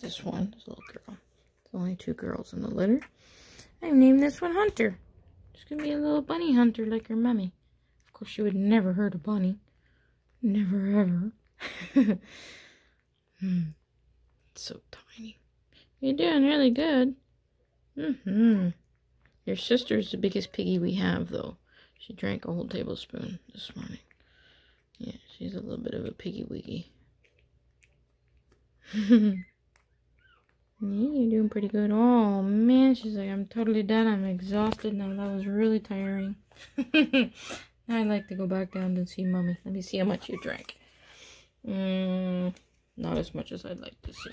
this one. is a little girl. There's only two girls in the litter. I named this one Hunter. She's gonna be a little bunny hunter like her mummy. Of course, she would never hurt a bunny. Never ever. hmm. So tiny. You're doing really good. Mm-hmm. Your sister's the biggest piggy we have, though. She drank a whole tablespoon this morning. Yeah, she's a little bit of a piggy wiggy. you're doing pretty good. Oh, man, she's like, I'm totally done. I'm exhausted now. That was really tiring. I'd like to go back down and see Mommy. Let me see how much you drank. Mm, not as much as I'd like to see.